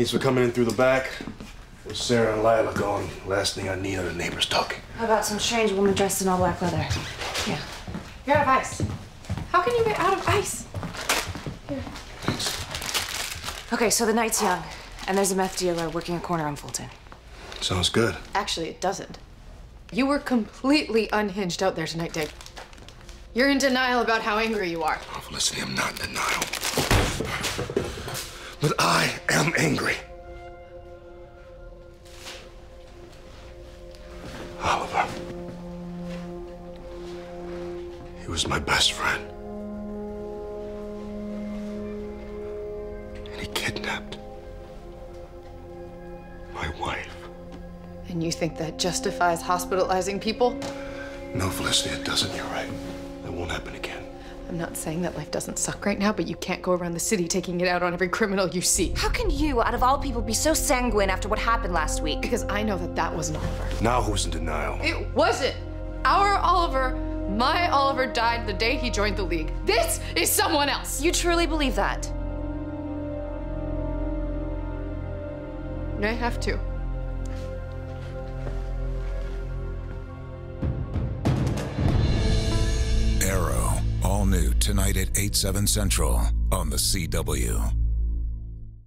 Thanks for coming in through the back. With Sara and Lyla gone, last thing I need are the neighbors talking. How about some strange woman dressed in all black leather? Yeah. You're out of ice. How can you get out of ice? Here. Okay, so the night's young, and there's a meth dealer working a corner on Fulton. Sounds good. Actually, it doesn't. You were completely unhinged out there tonight, Dig. You're in denial about how angry you are. Oh, Felicity, I'm not in denial. But I am angry. Oliver. He was my best friend. And he kidnapped my wife. And you think that justifies hospitalizing people? No, Felicity, it doesn't. You're right. That won't happen again. I'm not saying that life doesn't suck right now, but you can't go around the city taking it out on every criminal you see. How can you, out of all people, be so sanguine after what happened last week? Because I know that that wasn't Oliver. Now who's in denial? It wasn't. Our Oliver, my Oliver died the day he joined the league. This is someone else. You truly believe that? I have to. New tonight at 8, 7 central on the CW.